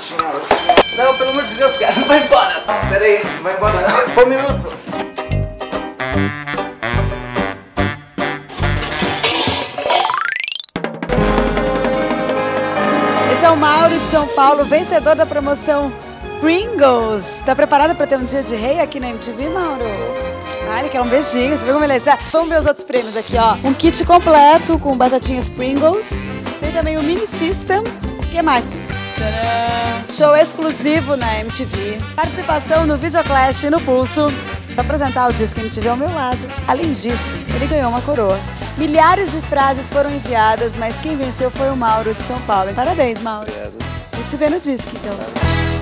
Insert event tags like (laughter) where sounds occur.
tinha. Não, pelo amor de Deus, cara, não (laughs) vai embora. Pera aí, não vai embora não. Um minuto. Esse é o Mauro de São Paulo, vencedor da promoção Pringles. Tá preparado para ter um dia de rei aqui na MTV, Mauro? Ah, ele quer um beijinho, você viu como ele é? Vamos ver os outros prêmios aqui, ó. Um kit completo com batatinhas Pringles. Tem também o Mini System. O que mais? Show exclusivo na MTV. Participação no Videoclash no Pulso. Pra apresentar o disco MTV ao meu lado. Além disso, ele ganhou uma coroa. Milhares de frases foram enviadas, mas quem venceu foi o Mauro de São Paulo. Parabéns, Mauro. Obrigado. A gente se vê no disco, então.